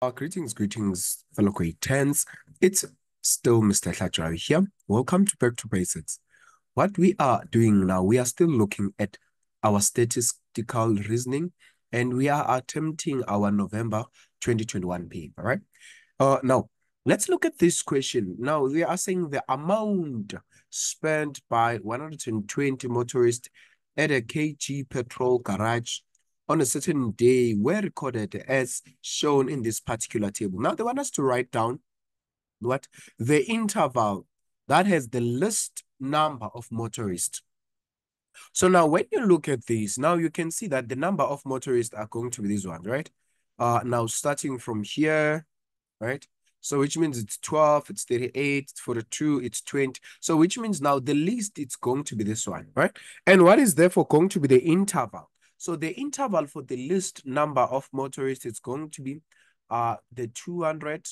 Uh, greetings, greetings, fellow grade 10s. It's still Mr. Hlajawi here. Welcome to Back to Basics. What we are doing now, we are still looking at our statistical reasoning and we are attempting our November 2021 paper, right? Uh, now, let's look at this question. Now, we are saying the amount spent by 120 motorists at a KG petrol garage on a certain day were recorded as shown in this particular table. Now they want us to write down what the interval that has the least number of motorists. So now when you look at this, now you can see that the number of motorists are going to be this one, right? Uh, now starting from here, right? So which means it's 12, it's 38, it's 42, it's 20. So which means now the least it's going to be this one, right? And what is therefore going to be the interval? So the interval for the least number of motorists is going to be uh the 200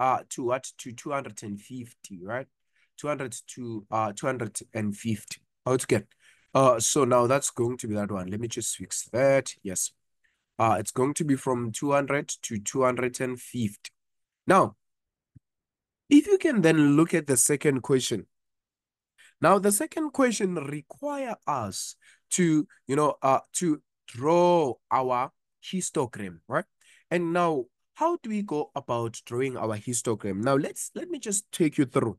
uh to what to 250, right? 200 to uh 250 altogether. Uh so now that's going to be that one. Let me just fix that. Yes. Uh it's going to be from 200 to 250. Now, if you can then look at the second question. Now, the second question require us to, you know, uh, to draw our histogram, right? And now, how do we go about drawing our histogram? Now, let's, let me just take you through.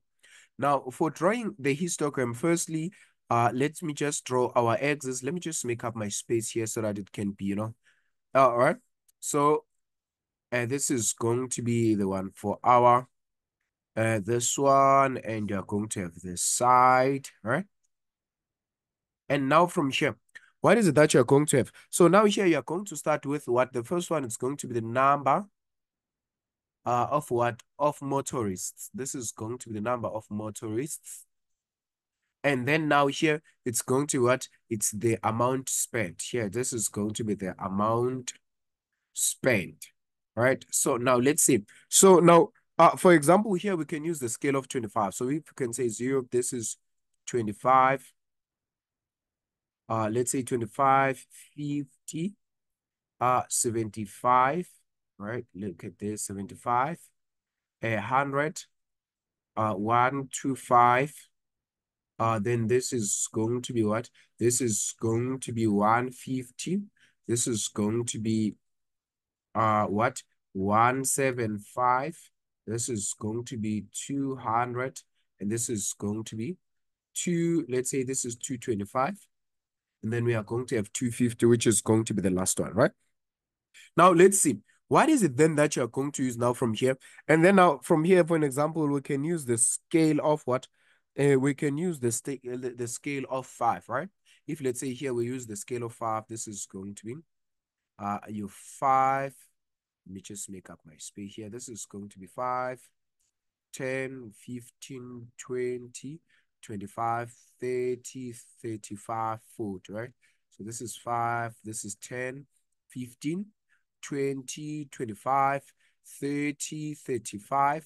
Now, for drawing the histogram, firstly, uh, let me just draw our axis. Let me just make up my space here so that it can be, you know, all right. So, and uh, this is going to be the one for our, uh, this one, and you're going to have this side, right? And now from here, what is it that you're going to have? So now here you're going to start with what? The first one is going to be the number uh, of what? Of motorists. This is going to be the number of motorists. And then now here, it's going to what? It's the amount spent. Here, this is going to be the amount spent, right? So now let's see. So now, uh, for example, here we can use the scale of 25. So if you can say zero, this is 25 uh, let's say 25, 50, uh, 75, right? Look at this, 75, a 100, uh, 125, uh, then this is going to be what? This is going to be 150. This is going to be, uh, what? 175. This is going to be 200. And this is going to be two, let's say this is 225 and then we are going to have 250, which is going to be the last one, right? Now, let's see. What is it then that you're going to use now from here? And then now from here, for an example, we can use the scale of what? Uh, we can use the, uh, the scale of five, right? If let's say here we use the scale of five, this is going to be uh, your five. Let me just make up my space here. This is going to be five, 10, 15, 20, 25, 30, 35, 40, right? So this is 5, this is 10, 15, 20, 25, 30, 35,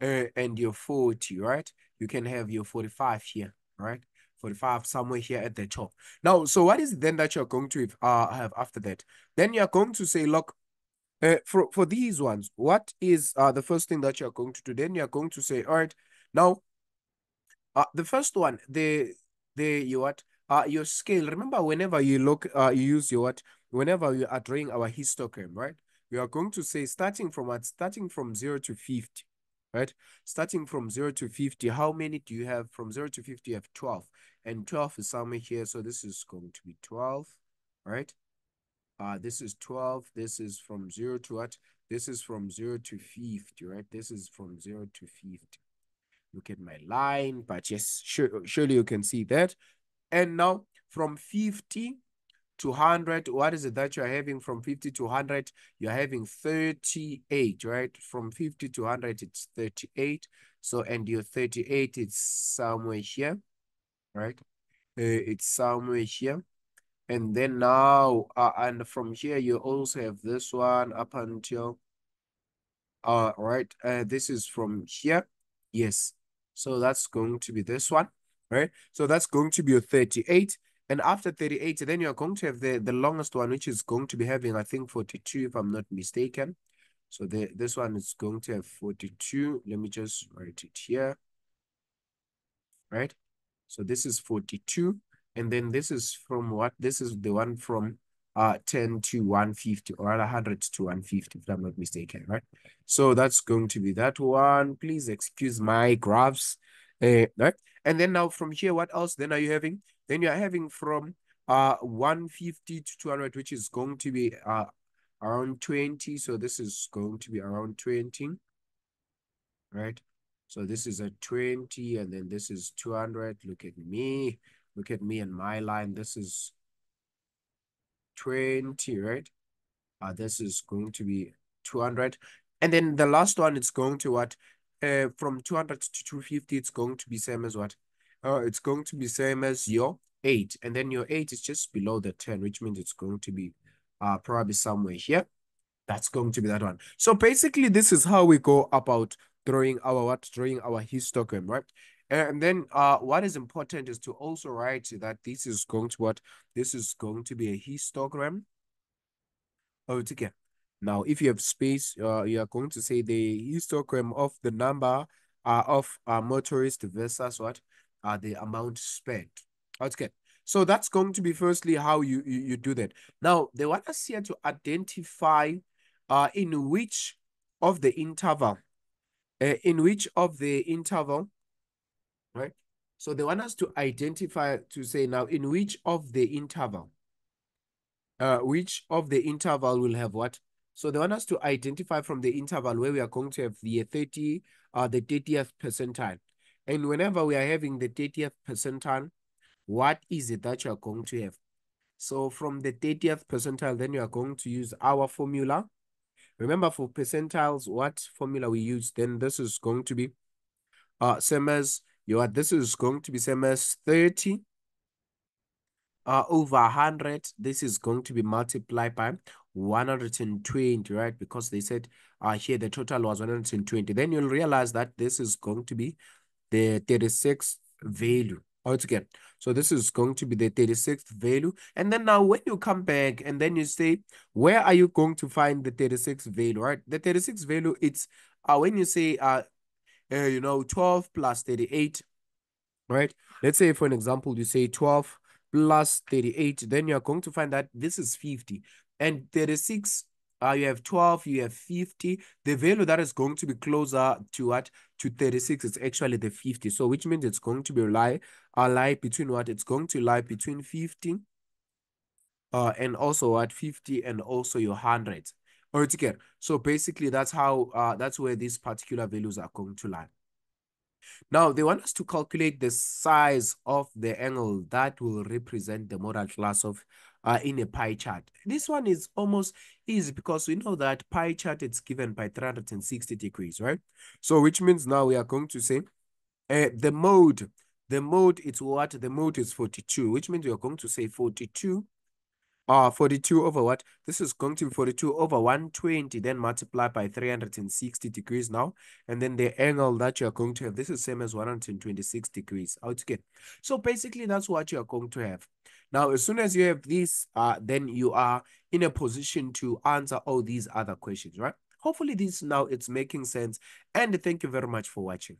uh, and your 40, right? You can have your 45 here, right? 45 somewhere here at the top. Now, so what is then that you're going to uh, have after that? Then you're going to say, look, uh, for, for these ones, what is uh, the first thing that you're going to do? Then you're going to say, all right, now uh, the first one, the the you what? Uh, your scale. Remember, whenever you look, uh, you use your what? Whenever you are drawing our histogram, right? We are going to say starting from what? Starting from zero to fifty, right? Starting from zero to fifty. How many do you have? From zero to fifty, you have twelve, and twelve is somewhere here. So this is going to be twelve, right? Uh, this is 12. This is from 0 to what? This is from 0 to 50, right? This is from 0 to 50 look at my line, but yes, sure, surely you can see that. And now from 50 to 100, what is it that you're having from 50 to 100? You're having 38, right? From 50 to 100, it's 38. So, and your 38, it's somewhere here, right? Uh, it's somewhere here. And then now, uh, and from here, you also have this one up until, uh, right? Uh, this is from here. Yes, so that's going to be this one, right? So that's going to be a 38. And after 38, then you're going to have the, the longest one, which is going to be having, I think, 42, if I'm not mistaken. So the, this one is going to have 42. Let me just write it here. Right? So this is 42. And then this is from what? This is the one from uh 10 to 150 or 100 to 150, if I'm not mistaken, right? So that's going to be that one. Please excuse my graphs. Uh, right? And then now from here, what else then are you having? Then you're having from uh 150 to 200, which is going to be uh around 20. So this is going to be around 20, right? So this is a 20 and then this is 200. Look at me. Look at me and my line. This is 20, right? Uh, this is going to be 200. And then the last one, it's going to what? Uh, from 200 to 250, it's going to be same as what? Uh, it's going to be same as your 8. And then your 8 is just below the 10, which means it's going to be uh, probably somewhere here. That's going to be that one. So basically, this is how we go about drawing our what? Drawing our histogram, right? And then uh, what is important is to also write that this is going to what? This is going to be a histogram. Oh, it's okay. Now, if you have space, uh, you are going to say the histogram of the number uh, of uh, motorist versus what? Uh, the amount spent. Okay. So that's going to be firstly how you, you, you do that. Now, they want us here to identify uh, in which of the interval, uh, in which of the interval, right? So they want us to identify, to say now, in which of the interval, uh, which of the interval will have what? So they want us to identify from the interval where we are going to have the 30, uh, the 30th percentile. And whenever we are having the 30th percentile, what is it that you are going to have? So from the 30th percentile, then you are going to use our formula. Remember for percentiles, what formula we use, then this is going to be uh, same as your, this is going to be same as 30 uh, over 100. This is going to be multiplied by 120, right? Because they said uh, here the total was 120. Then you'll realize that this is going to be the 36th value altogether. So this is going to be the 36th value. And then now when you come back and then you say, where are you going to find the 36th value, right? The 36th value, it's uh, when you say, uh, uh, you know, 12 plus 38, right? Let's say, for an example, you say 12 plus 38, then you're going to find that this is 50. And 36 uh, you have 12, you have 50. The value that is going to be closer to what? To 36 is actually the 50. So which means it's going to be lie, a lie between what? It's going to lie between 50 uh, and also what? 50 and also your 100. Alright, so basically that's how, uh, that's where these particular values are going to lie. Now, they want us to calculate the size of the angle that will represent the modal class of uh, in a pie chart. This one is almost easy because we know that pie chart it's given by 360 degrees, right? So which means now we are going to say uh, the mode, the mode is what? The mode is 42, which means we are going to say 42 uh, 42 over what? This is going to be 42 over 120, then multiply by 360 degrees now. And then the angle that you're going to have, this is same as 126 degrees get. So basically, that's what you're going to have. Now, as soon as you have this, uh, then you are in a position to answer all these other questions, right? Hopefully this now it's making sense. And thank you very much for watching.